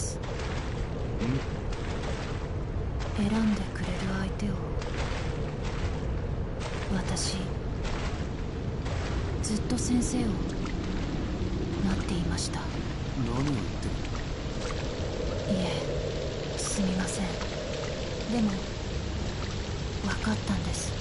です。選んでくれる相手を私ずっと先生を待っていました。何を言ってる？いえすみません。でも分かったんです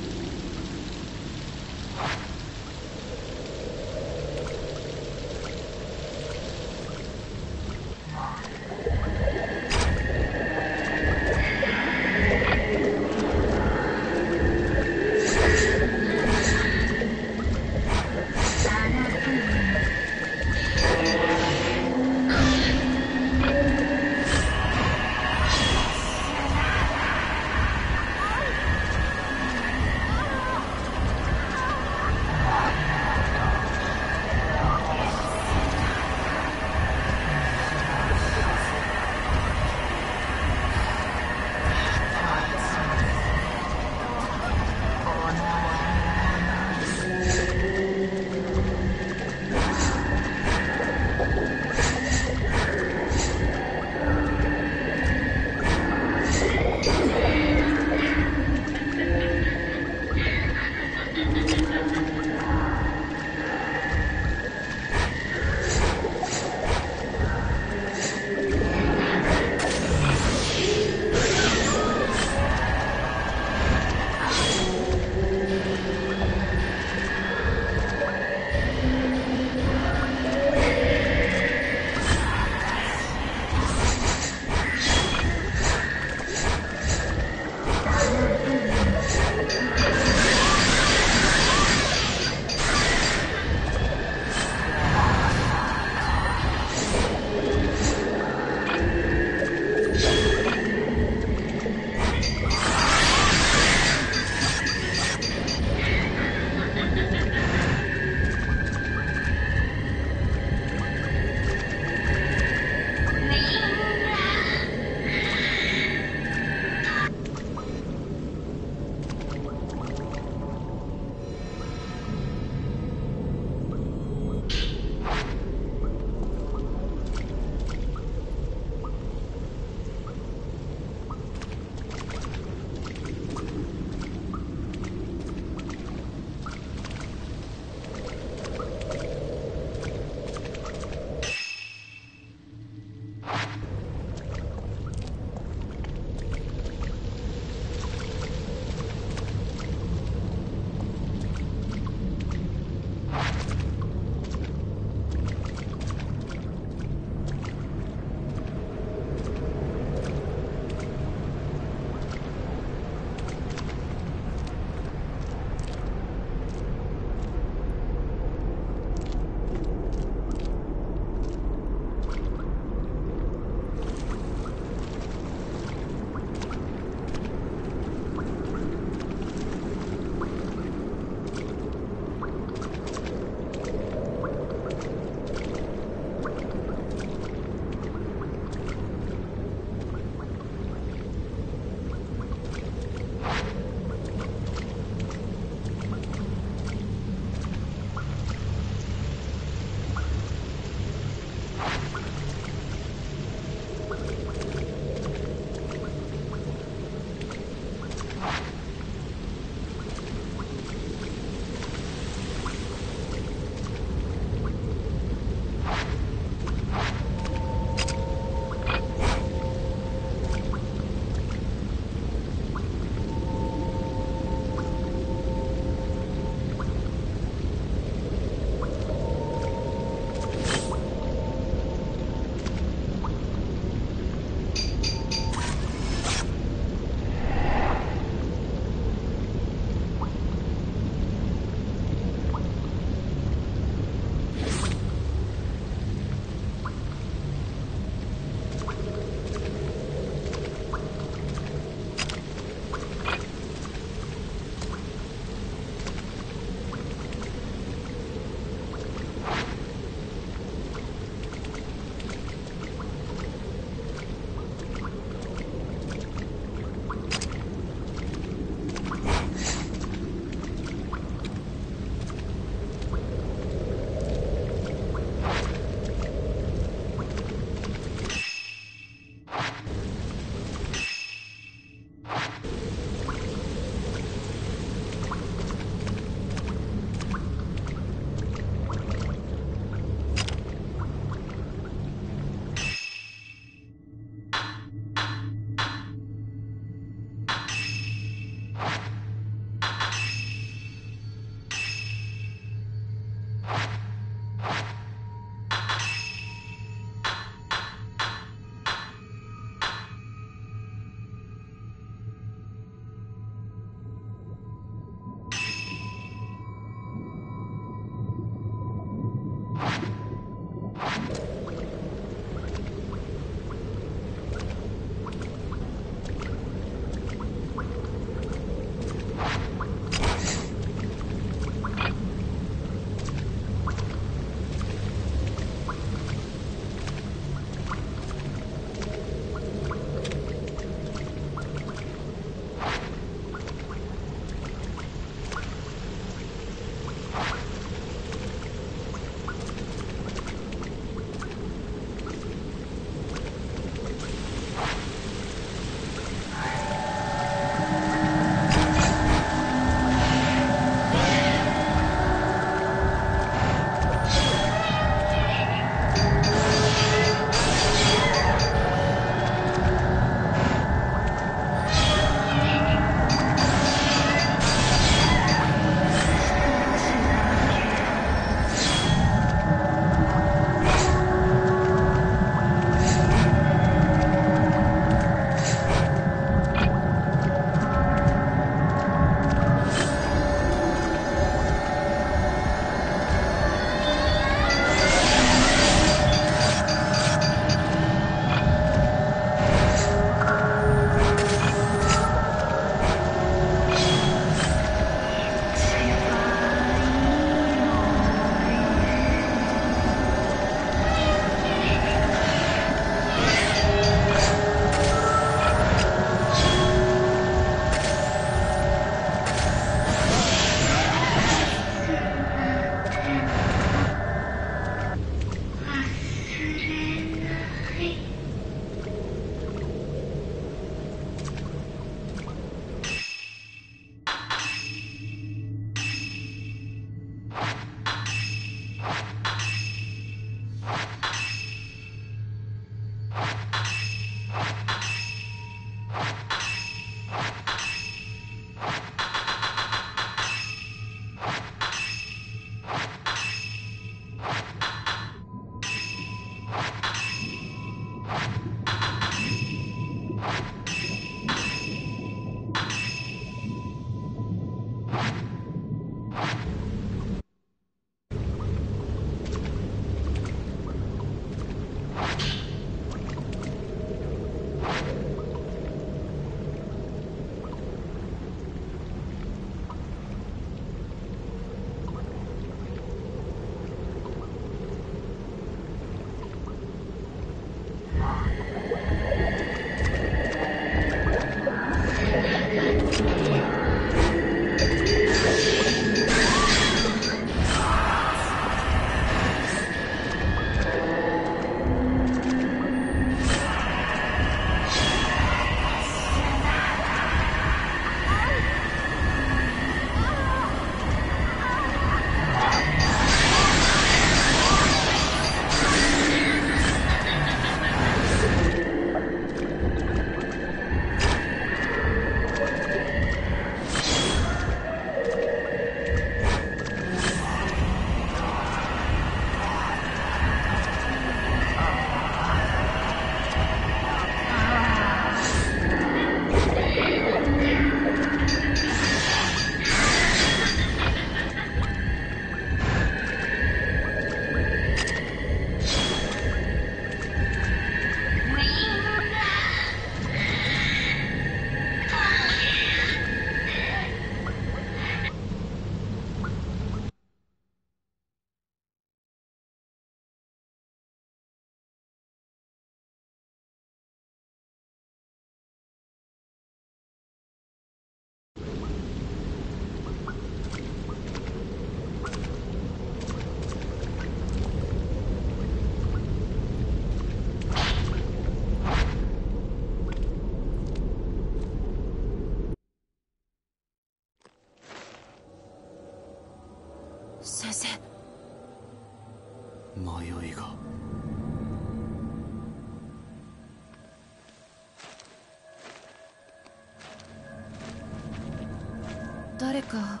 誰か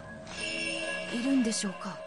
いるんでしょうか？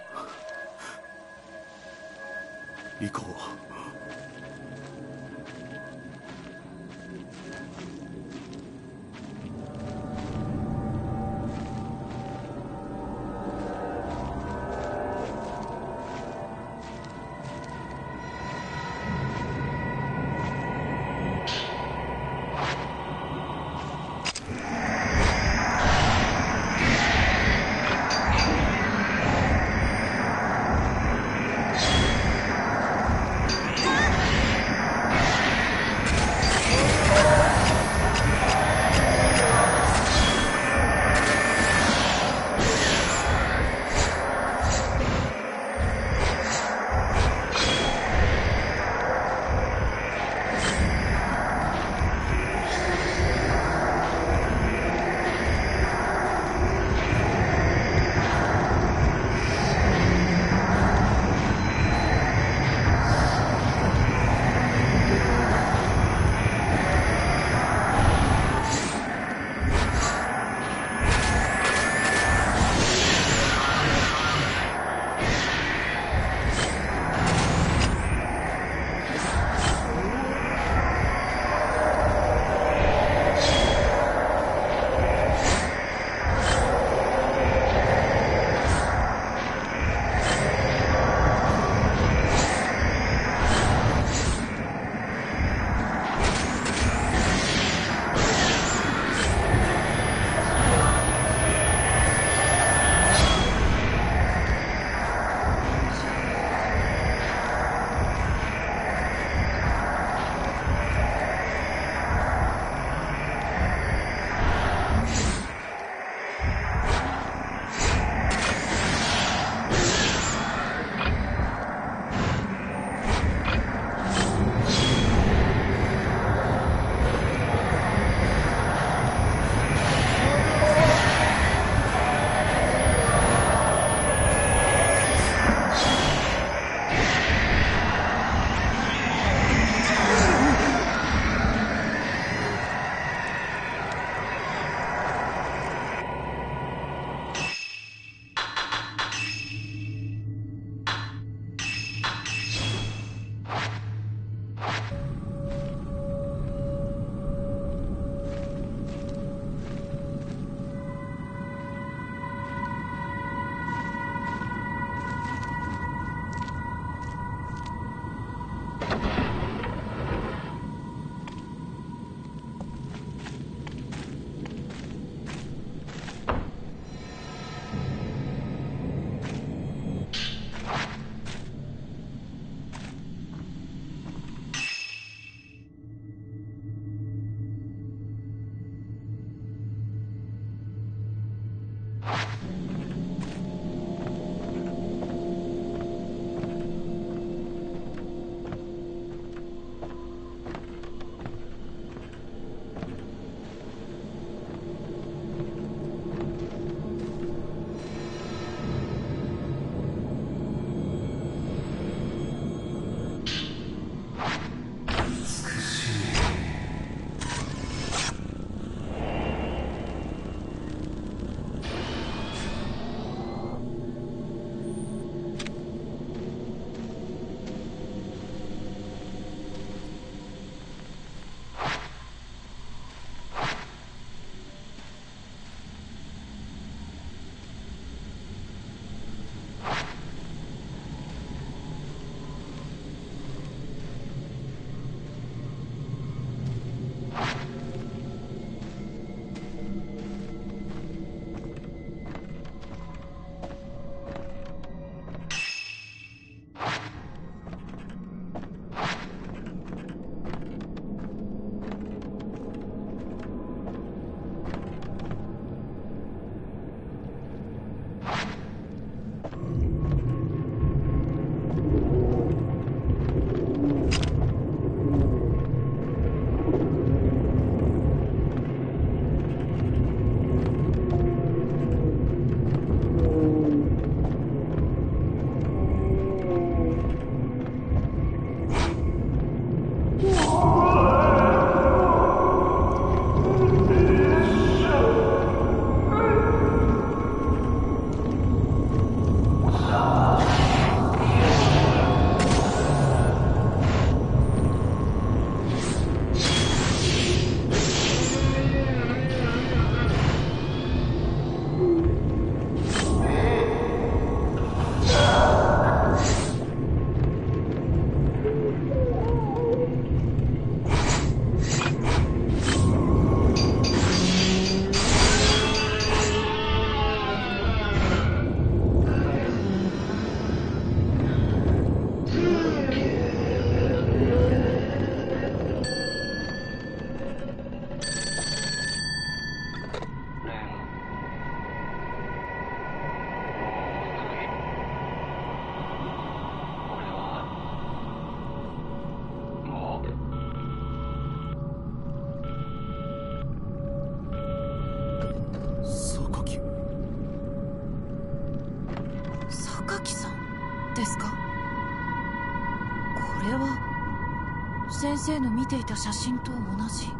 生の見ていた写真と同じ。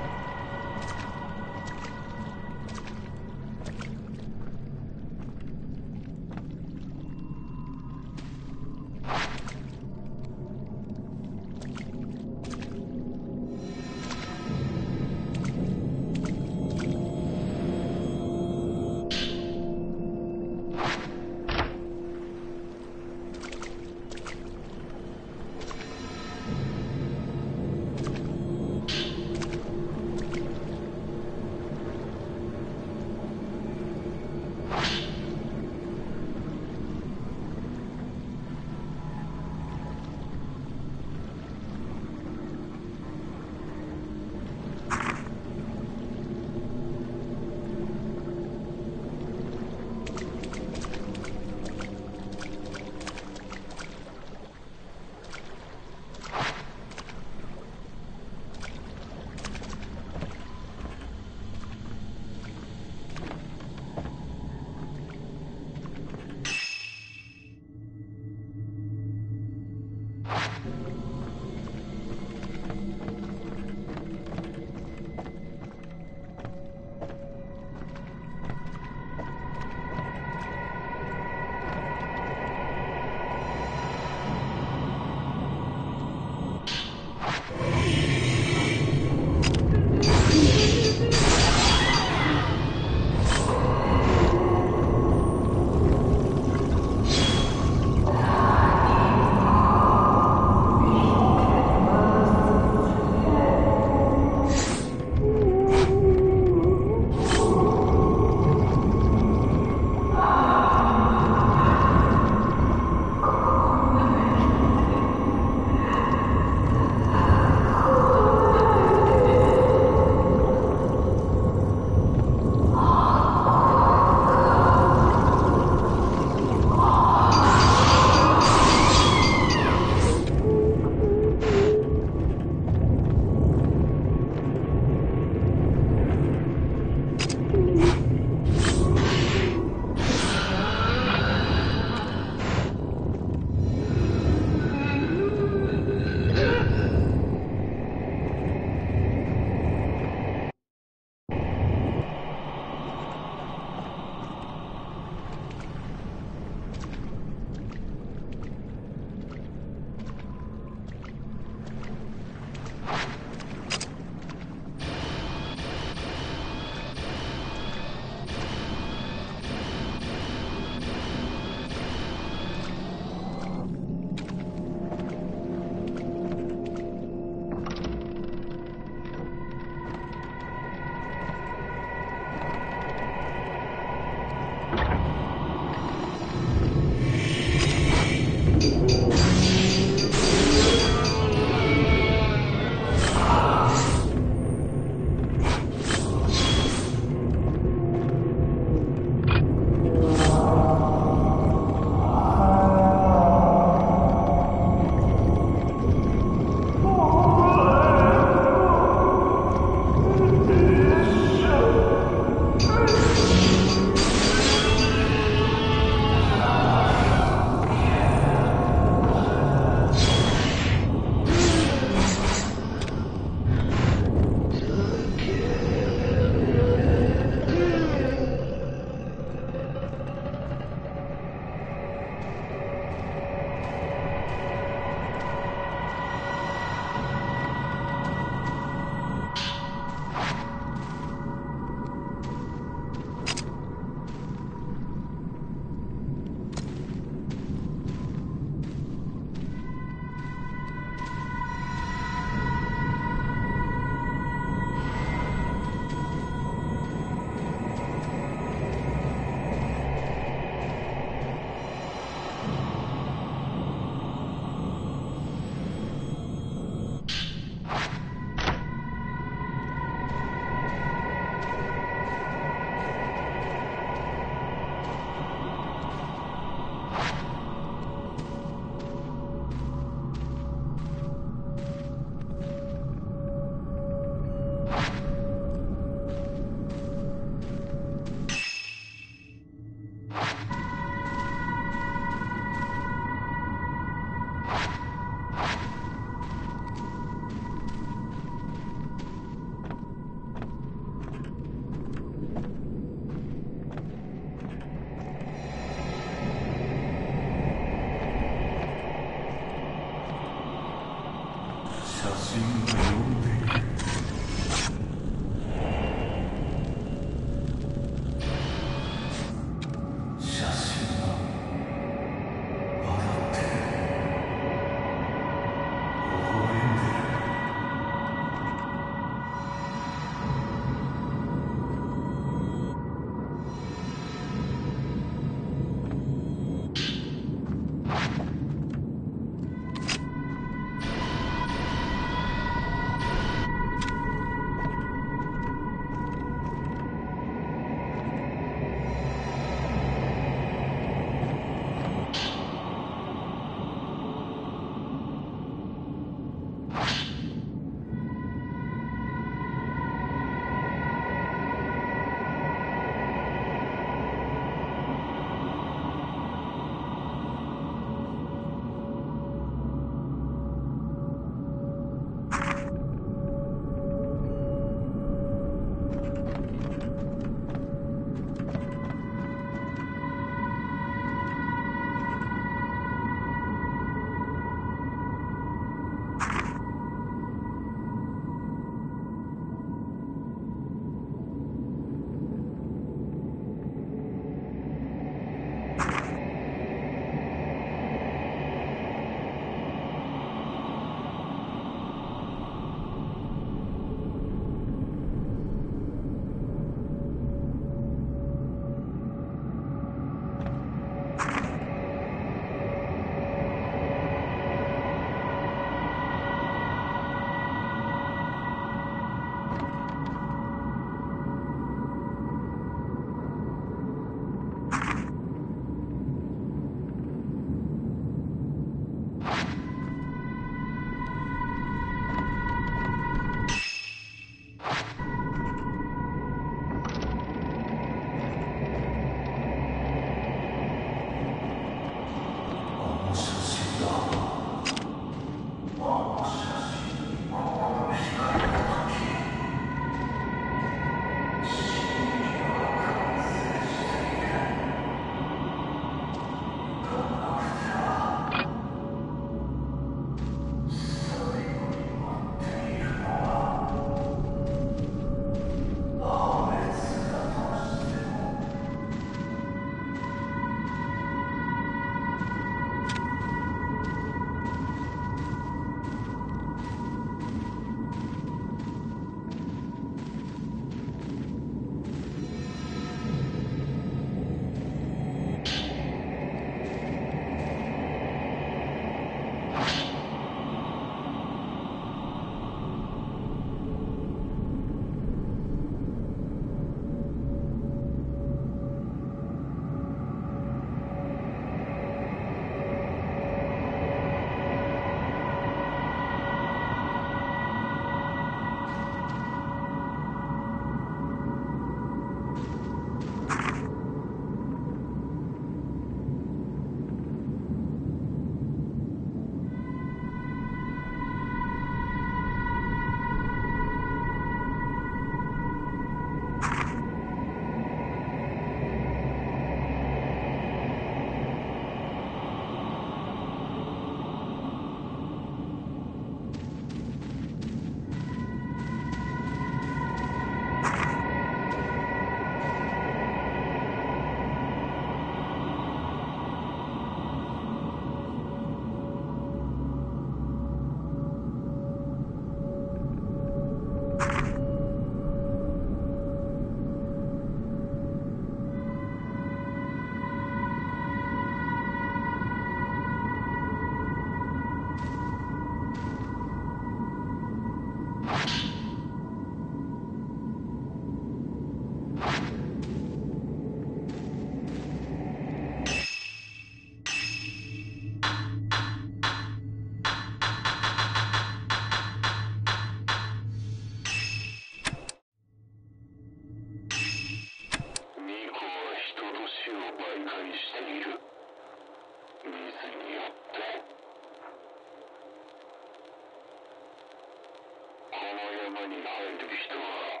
人は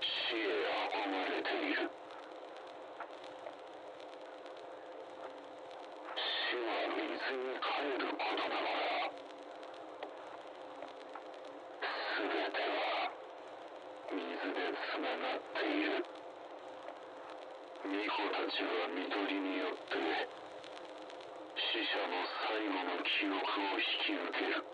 死へ運れている死は水に帰ることながら全ては水でつながっている巫女たちは緑によって死者の最後の記憶を引き受ける。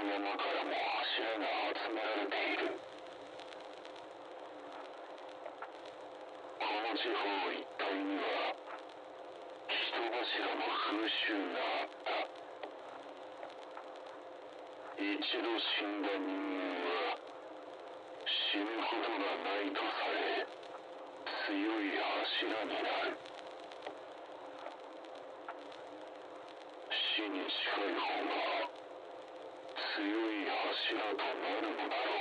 山からも柱が集められているこの地方一帯には人柱の風習があった一度死んだ人間は死ぬことがないとされ強い柱になる死に近い方がい柱となるのだろう。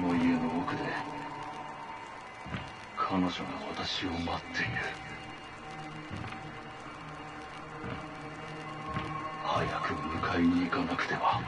この家の奥で彼女が私を待っている早く迎えに行かなくては。